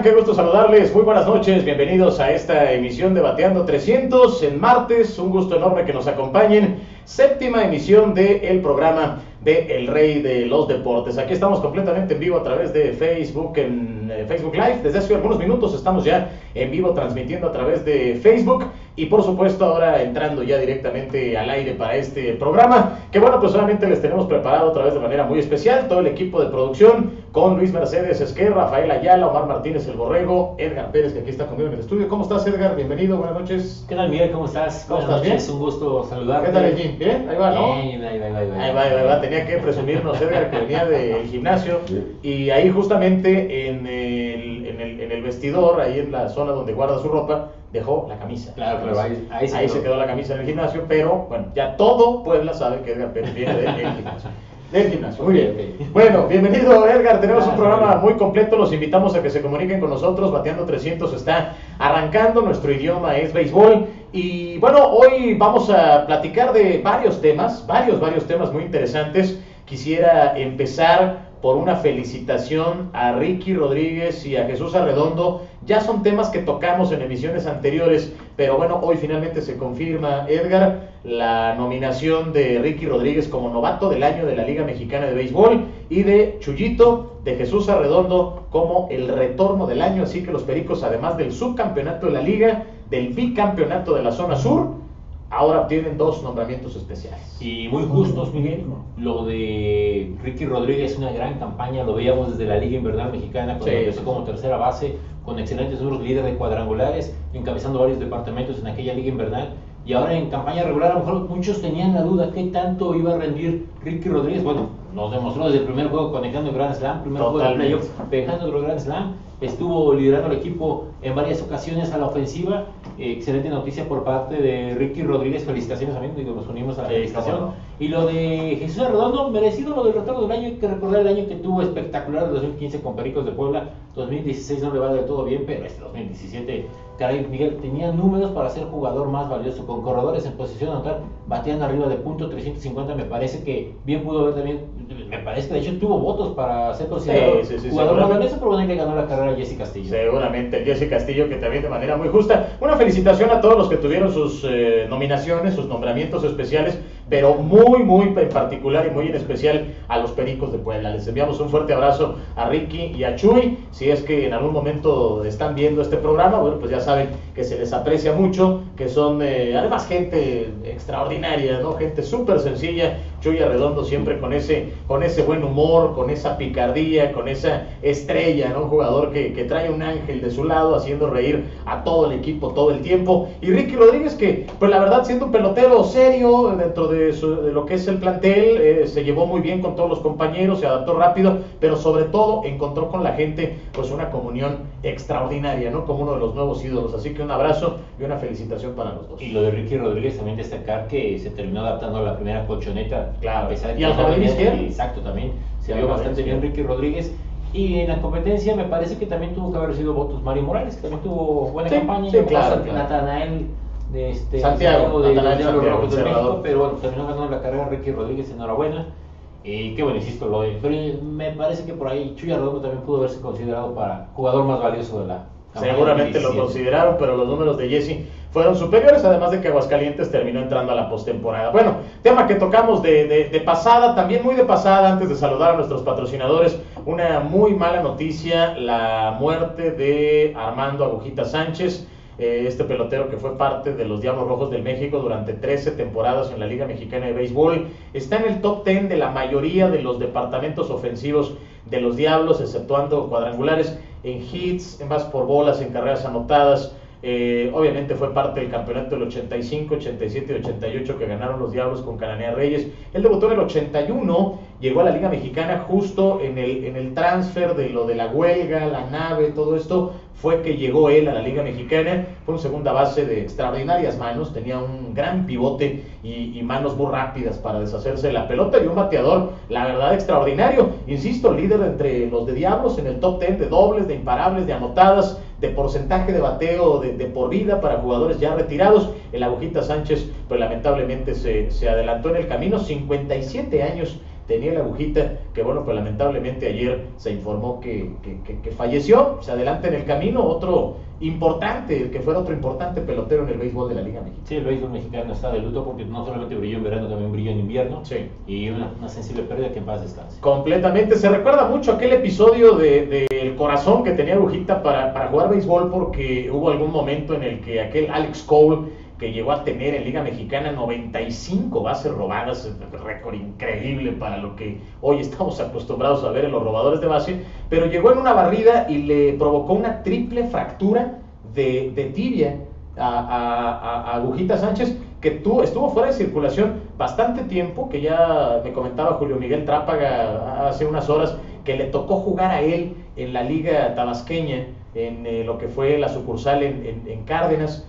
Qué gusto saludarles. Muy buenas noches. Bienvenidos a esta emisión de Bateando 300 en martes. Un gusto enorme que nos acompañen. Séptima emisión del programa de El Rey de los Deportes. Aquí estamos completamente en vivo a través de Facebook, en eh, Facebook Live. Desde hace algunos minutos estamos ya en vivo transmitiendo a través de Facebook y por supuesto ahora entrando ya directamente al aire para este programa, que bueno, pues solamente les tenemos preparado otra vez de manera muy especial todo el equipo de producción con Luis Mercedes Esquerra, Rafael Ayala, Omar Martínez El Borrego, Edgar Pérez que aquí está conmigo en el estudio. ¿Cómo estás Edgar? Bienvenido, buenas noches. ¿Qué tal Miguel? ¿Cómo estás? ¿Cómo Buenas estás? noches, un gusto saludarte. ¿Qué tal, Egin? ¿Bien? Ahí va, ¿no? Bien, ahí va, ahí va, ahí va. Ahí va, ahí va, tenía que presumirnos Edgar que venía del gimnasio y ahí justamente en el, en, el, en el vestidor, ahí en la zona donde guarda su ropa, dejó la camisa. Claro, claro, ahí- ahí se Ahí quedó. se quedó la camisa en el gimnasio, pero bueno, ya todo Puebla sabe que Edgar Pérez viene del gimnasio. Del gimnasio, muy bien. Bueno, bienvenido Edgar, tenemos un programa muy completo, los invitamos a que se comuniquen con nosotros, Bateando 300 está arrancando, nuestro idioma es béisbol. Y bueno, hoy vamos a platicar de varios temas, varios, varios temas muy interesantes. Quisiera empezar por una felicitación a Ricky Rodríguez y a Jesús Arredondo. Ya son temas que tocamos en emisiones anteriores, pero bueno, hoy finalmente se confirma, Edgar, la nominación de Ricky Rodríguez como novato del año de la Liga Mexicana de Béisbol y de Chuyito de Jesús Arredondo como el retorno del año. Así que los Pericos, además del subcampeonato de la Liga, del bicampeonato de la zona sur, ahora obtienen dos nombramientos especiales. Y muy justos, Miguel. Lo de Ricky Rodríguez, una gran campaña, lo veíamos desde la Liga Invernal Mexicana, cuando Sí, empezó sí, como tercera base, con excelentes números, líder de cuadrangulares, encabezando varios departamentos en aquella Liga Invernal. Y ahora en campaña regular, a lo mejor muchos tenían la duda qué tanto iba a rendir Ricky Rodríguez. Bueno, nos demostró desde el primer juego conectando el Grand Slam, primer juego de playoff, pegando el Grand Slam. Estuvo liderando el equipo en varias ocasiones a la ofensiva. Eh, excelente noticia por parte de Ricky Rodríguez. Felicitaciones también, digo, nos unimos a la felicitación. Y lo de Jesús Arredondo, merecido lo del retorno del año. Hay que recordar el año que tuvo espectacular, el 2015 con Pericos de Puebla. 2016 no le va del todo bien, pero este 2017, caray, Miguel, tenía números para ser jugador más valioso, con corredores en posición de anotar, bateando arriba de punto 350. Me parece que bien pudo haber también, me parece que de hecho tuvo votos para ser considerado Sí, sí, sí, jugador más valioso, pero bueno, le ganó la carrera a Jesse Castillo. Seguramente, Jesse Castillo, que también de manera muy justa. Una felicitación a todos los que tuvieron sus eh, nominaciones, sus nombramientos especiales, pero muy, muy en particular y muy en especial a los Pericos de Puebla. Les enviamos un fuerte abrazo a Ricky y a Chuy. Si es que en algún momento están viendo este programa, bueno, pues ya saben que se les aprecia mucho, que son eh, además gente extraordinaria, ¿no? Gente súper sencilla. Chuy Arredondo siempre con ese, con ese buen humor, con esa picardía, con esa estrella, ¿no? Un jugador que, que trae un ángel de su lado haciendo reír a todo el equipo todo el tiempo. Y Ricky Rodríguez que, pues la verdad, siendo un pelotero serio dentro de, su- de lo que es el plantel, eh, se llevó muy bien con todos los compañeros, se adaptó rápido, pero sobre todo encontró con la gente pues una comunión extraordinaria, ¿no? Como uno de los nuevos ídolos. Así que un abrazo y una felicitación para los dos. Y lo de Ricky Rodríguez también destacar que se terminó adaptando a la primera colchoneta. Claro. a pesar de que Y al jardín izquierdo. Exacto, también se vio bastante bien. Ricky Rodríguez. Y en la competencia me parece que también tuvo que haber sido votos Mario Morales, que también tuvo buena Sí, campaña. sí, y claro, claro. Natanael de este, Santiago, de Santiago, de. México, pero bueno, terminó ganando la carrera Ricky Rodríguez, enhorabuena. Y qué bueno, insisto, lo de, pero me parece que por ahí Chuy Arredondo también pudo haberse considerado para jugador más valioso de la Seguramente lo 17. consideraron, pero los números de Jesse fueron superiores, además de que Aguascalientes terminó entrando a la postemporada. Bueno, tema que tocamos de, de- de pasada, también muy de pasada, antes de saludar a nuestros patrocinadores, una muy mala noticia, la muerte de Armando Agujita Sánchez, eh, este pelotero que fue parte de los Diablos Rojos del México durante 13 temporadas en la Liga Mexicana de Béisbol, está en el top 10 de la mayoría de los departamentos ofensivos de los Diablos, exceptuando cuadrangulares en hits, en bases por bolas, en carreras anotadas. Eh, obviamente fue parte del campeonato del 85, 87 y 88 que ganaron los Diablos con Cananea Reyes. Él debutó en el 81, llegó a la Liga Mexicana justo en el, transfer de lo de la huelga, la nave, todo esto. Fue que llegó él a la Liga Mexicana. Fue un segunda base de extraordinarias manos, tenía un gran pivote y, manos muy rápidas para deshacerse de la pelota y un bateador, la verdad, extraordinario. Insisto, líder entre los de Diablos en el top 10 de dobles, de imparables, de anotadas de porcentaje de bateo de, de, por vida para jugadores ya retirados. El Agujita Sánchez, pues lamentablemente se, adelantó en el camino, 57 años tenía la agujita, que bueno, pues lamentablemente ayer se informó que, que, falleció, se adelanta en el camino otro importante, que fuera otro importante pelotero en el béisbol de la Liga Mexicana. Sí, el béisbol mexicano está de luto porque no solamente brilló en verano, también brilló en invierno. Sí. Y una, sensible pérdida que en paz descanse. Completamente. Se recuerda mucho aquel episodio del de, corazón que tenía Agujita para, para jugar béisbol porque hubo algún momento en el que aquel Alex Cole que llegó a tener en Liga Mexicana 95 bases robadas, récord increíble para lo que hoy estamos acostumbrados a ver en los robadores de base, pero llegó en una barrida y le provocó una triple fractura de, tibia a, Agujita Sánchez, que tú, estuvo fuera de circulación bastante tiempo, que ya me comentaba Julio Miguel Trápaga hace unas horas, que le tocó jugar a él en la liga tabasqueña, en eh, lo que fue la sucursal en, en Cárdenas,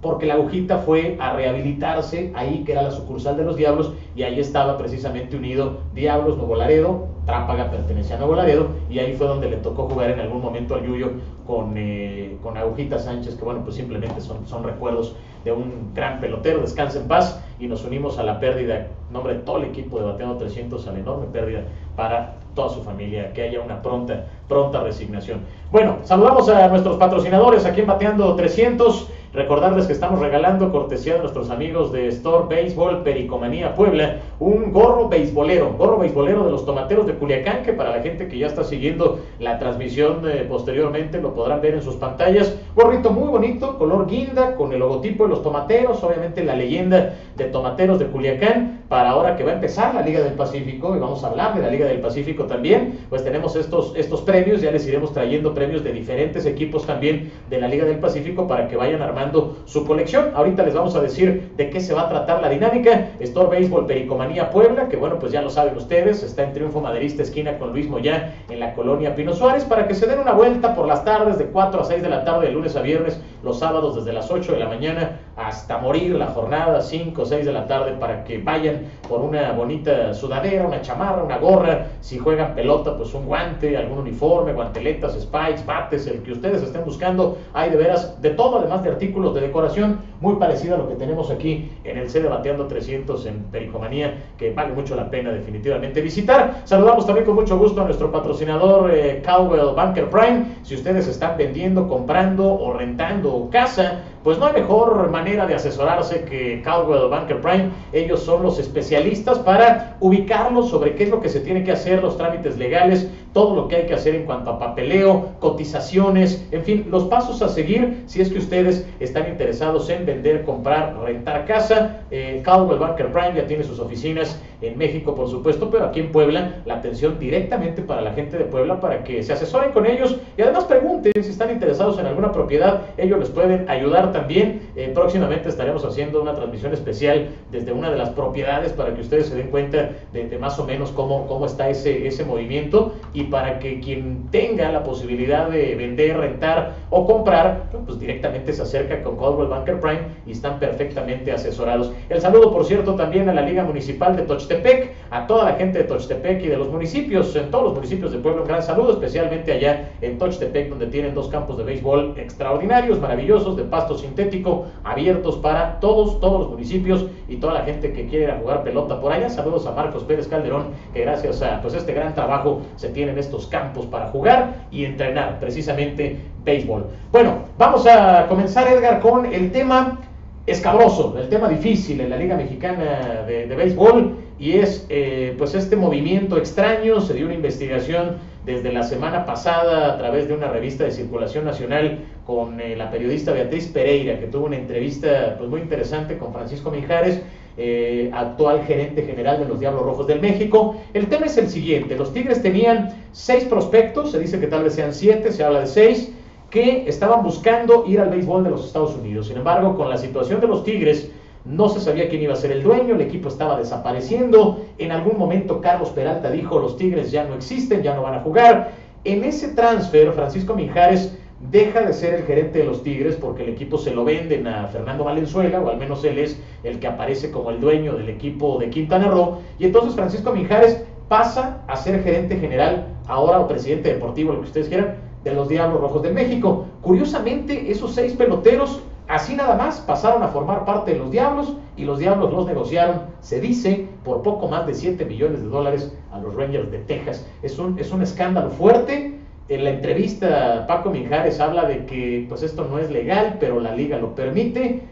porque la agujita fue a rehabilitarse ahí, que era la sucursal de los Diablos, y ahí estaba precisamente unido Diablos, Nuevo Laredo, Trápaga pertenecía a Nuevo Laredo, y ahí fue donde le tocó jugar en algún momento al Yuyo con, eh, con Agujita Sánchez, que bueno, pues simplemente son, son recuerdos de un gran pelotero, descansa en paz, y nos unimos a la pérdida, en nombre de todo el equipo de Bateando 300, a la enorme pérdida para toda su familia, que haya una pronta, pronta resignación. Bueno, saludamos a nuestros patrocinadores aquí en Bateando 300. Recordarles que estamos regalando cortesía de nuestros amigos de Store Baseball Pericomanía Puebla un gorro beisbolero, gorro beisbolero de los tomateros de Culiacán, que para la gente que ya está siguiendo la transmisión eh, posteriormente lo podrán ver en sus pantallas. Gorrito muy bonito, color guinda, con el logotipo de los tomateros, obviamente la leyenda de tomateros de Culiacán, para ahora que va a empezar la Liga del Pacífico, y vamos a hablar de la Liga del Pacífico también, pues tenemos estos, estos premios, ya les iremos trayendo premios de diferentes equipos también de la Liga del Pacífico para que vayan armando su colección. Ahorita les vamos a decir de qué se va a tratar la dinámica. Store Baseball Pericomanía Puebla, que bueno, pues ya lo saben ustedes, está en Triunfo Maderista, esquina con Luis Moyá, en la colonia Pino Suárez, para que se den una vuelta por las tardes de 4 a 6 de la tarde, de lunes a viernes, los sábados desde las 8 de la mañana hasta morir la jornada, 5 o 6 de la tarde, para que vayan por una bonita sudadera, una chamarra, una gorra, si juegan pelota, pues un guante, algún uniforme, guanteletas, spikes, bates, el que ustedes estén buscando, hay de veras de todo, además de artículos de decoración, muy parecido a lo que tenemos aquí en el C Bateando 300 en Pericomanía, que vale mucho la pena definitivamente visitar. Saludamos también con mucho gusto a nuestro patrocinador eh, Cowell Banker Prime. Si ustedes están vendiendo, comprando o rentando casa, pues no hay mejor manera de asesorarse que Caldwell Banker Prime. Ellos son los especialistas para ubicarlos sobre qué es lo que se tiene que hacer, los trámites legales, todo lo que hay que hacer en cuanto a papeleo, cotizaciones, en fin, los pasos a seguir si es que ustedes están interesados en vender, comprar, rentar casa. Eh, Caldwell Banker Prime ya tiene sus oficinas en México, por supuesto, pero aquí en Puebla, la atención directamente para la gente de Puebla para que se asesoren con ellos y además pregunten si están interesados en alguna propiedad. Ellos les pueden ayudar también. Eh, próximamente estaremos haciendo una transmisión especial desde una de las propiedades para que ustedes se den cuenta de, más o menos cómo, cómo está ese, ese movimiento y para que quien tenga la posibilidad de vender, rentar o comprar, pues directamente se acerca con Coldwell Banker Prime y están perfectamente asesorados. El saludo, por cierto, también a la Liga Municipal de Tochtepec, a toda la gente de Tochtepec y de los municipios, en todos los municipios de Puebla, un gran saludo, especialmente allá en Tochtepec, donde tienen dos campos de béisbol extraordinarios, maravillosos, de pastos sintético, abiertos para todos, todos los municipios y toda la gente que quiere jugar pelota por allá. Saludos a Marcos Pérez Calderón, que gracias a pues, este gran trabajo se tienen estos campos para jugar y entrenar precisamente béisbol. Bueno, vamos a comenzar, Edgar, con el tema escabroso, el tema difícil en la Liga Mexicana de, Béisbol y es eh, pues este movimiento extraño, se dio una investigación desde la semana pasada a través de una revista de circulación nacional con eh, la periodista Beatriz Pereira, que tuvo una entrevista pues, muy interesante con Francisco Mijares, eh, actual gerente general de los Diablos Rojos del México. El tema es el siguiente, los Tigres tenían seis prospectos, se dice que tal vez sean siete, se habla de seis, que estaban buscando ir al béisbol de los Estados Unidos. Sin embargo, con la situación de los Tigres, no se sabía quién iba a ser el dueño, el equipo estaba desapareciendo. En algún momento Carlos Peralta dijo, los Tigres ya no existen, ya no van a jugar. En ese transfer, Francisco Mijares deja de ser el gerente de los Tigres porque el equipo se lo venden a Fernando Valenzuela, o al menos él es el que aparece como el dueño del equipo de Quintana Roo. Y entonces Francisco Mijares pasa a ser gerente general, ahora o presidente deportivo, lo que ustedes quieran, de los Diablos Rojos de México. Curiosamente, esos seis peloteros así nada más pasaron a formar parte de los Diablos y los Diablos los negociaron, se dice, por poco más de 7 millones de dólares a los Rangers de Texas. Es un, es un escándalo fuerte. En la entrevista Paco Minjares habla de que pues esto no es legal, pero la liga lo permite,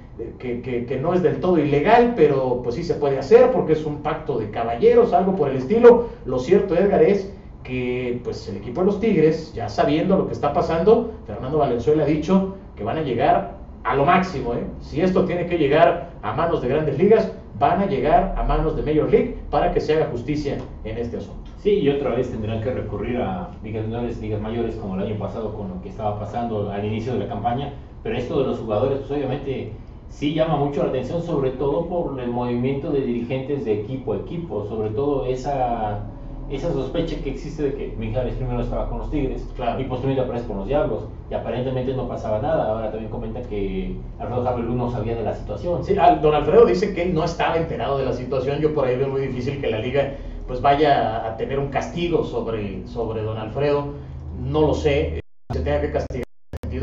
que, que, no es del todo ilegal, pero pues sí se puede hacer porque es un pacto de caballeros, algo por el estilo. Lo cierto, Edgar, es que pues el equipo de los Tigres, ya sabiendo lo que está pasando, Fernando Valenzuela ha dicho que van a llegar a lo máximo. ¿eh? Si esto tiene que llegar a manos de grandes ligas, van a llegar a manos de Major League para que se haga justicia en este asunto. Sí, y otra vez tendrán que recurrir a ligas menores, ligas mayores, como el año pasado con lo que estaba pasando al inicio de la campaña. Pero esto de los jugadores, pues obviamente sí llama mucho la atención, sobre todo por el movimiento de dirigentes de equipo a equipo, sobre todo esa esa sospecha que existe de que Mijares primero estaba con los Tigres y posteriormente aparece con los Diablos y aparentemente no pasaba nada. Ahora también comenta que Alfredo Javier no sabía de la situación. Sí, don Alfredo dice que él no estaba enterado de la situación. Yo por ahí veo muy difícil que la liga pues vaya a tener un castigo sobre, sobre don Alfredo. No lo sé. Se tenga que castigar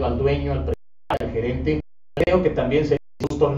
al dueño, al presidente, al gerente. Creo que también sería justo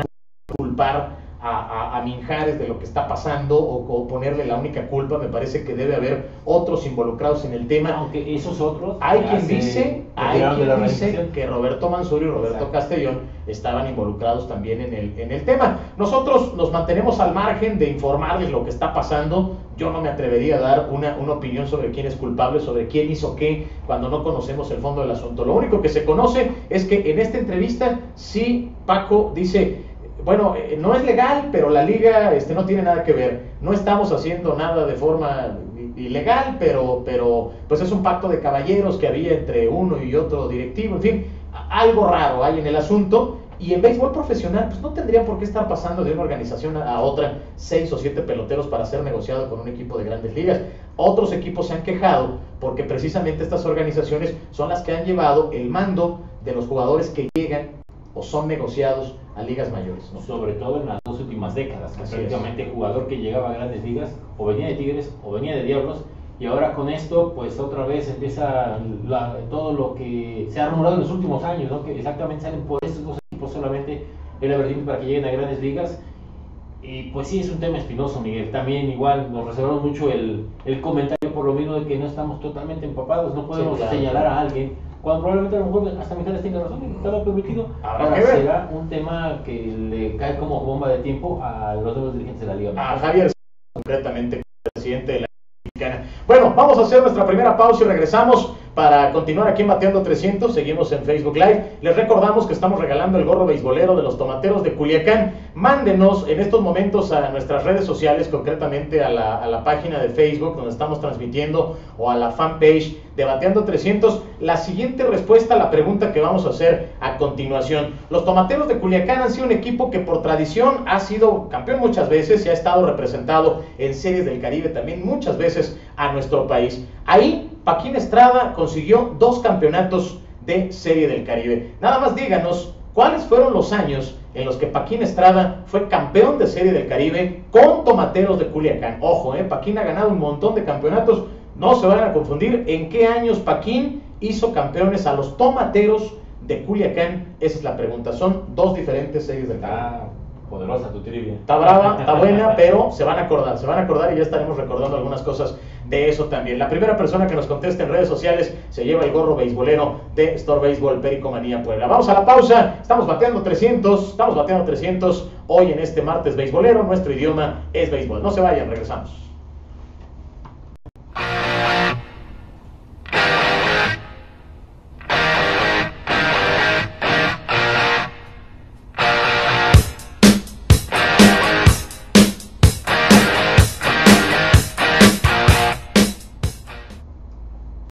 culpar a, a, Minjares de lo que está pasando o, ponerle la única culpa, me parece que debe haber otros involucrados en el tema. Aunque esos otros... Hay quien dice, hay quien dice que Roberto Mansur y Roberto Castellón estaban involucrados también en el, en el tema. Nosotros nos mantenemos al margen de informarles lo que está pasando. Yo no me atrevería a dar una, una opinión sobre quién es culpable, sobre quién hizo qué, cuando no conocemos el fondo del asunto. Lo único que se conoce es que en esta entrevista sí Paco dice bueno, eh, no es legal, pero la liga este, no tiene nada que ver. No estamos haciendo nada de forma ilegal, pero, pero pues es un pacto de caballeros que había entre uno y otro directivo. En fin, algo raro hay en el asunto. Y en béisbol profesional, pues no tendría por qué estar pasando de una organización a otra seis o siete peloteros para ser negociado con un equipo de grandes ligas. Otros equipos se han quejado porque precisamente estas organizaciones son las que han llevado el mando de los jugadores que llegan o son negociados a ligas mayores. Sobre todo en las dos últimas décadas, que prácticamente el jugador que llegaba a grandes ligas o venía de Tigres o venía de Diablos y ahora con esto pues otra vez empieza todo lo que se ha rumorado en los últimos años, ¿no? que exactamente salen por esos dos equipos solamente el Aberdeen para que lleguen a grandes ligas. Y pues sí, es un tema espinoso, Miguel. También igual nos reservamos mucho el, el comentario por lo mismo de que no estamos totalmente empapados, no podemos señalar a alguien cuando probablemente a lo mejor hasta Mijares tenga razón y estaba permitido. Ahora será un tema que le cae como bomba de tiempo a los nuevos dirigentes de la Liga. A Javier, concretamente, presidente de la Mexicana. Bueno, vamos a hacer nuestra primera pausa y regresamos para continuar aquí en Bateando 300, seguimos en Facebook Live. Les recordamos que estamos regalando el gorro beisbolero de los tomateros de Culiacán. Mándenos en estos momentos a nuestras redes sociales, concretamente a la, a la página de Facebook donde estamos transmitiendo o a la fanpage de Bateando 300, la siguiente respuesta a la pregunta que vamos a hacer a continuación. Los tomateros de Culiacán han sido un equipo que por tradición ha sido campeón muchas veces y ha estado representado en series del Caribe también muchas veces a nuestro país. Ahí Paquín Estrada consiguió dos campeonatos de Serie del Caribe. Nada más díganos cuáles fueron los años en los que Paquín Estrada fue campeón de Serie del Caribe con Tomateros de Culiacán. Ojo, eh, Paquín ha ganado un montón de campeonatos. No se van a confundir en qué años Paquín hizo campeones a los Tomateros de Culiacán. Esa es la pregunta. Son dos diferentes series del Caribe. Ah, poderosa tu trivia. Está brava, está buena, pero se van a acordar, se van a acordar y ya estaremos recordando algunas cosas de eso también. La primera persona que nos conteste en redes sociales se lleva el gorro beisbolero de Store Baseball Pericomanía Puebla. Vamos a la pausa, estamos bateando 300, estamos bateando 300 hoy en este martes beisbolero, nuestro idioma es béisbol. No se vayan, regresamos.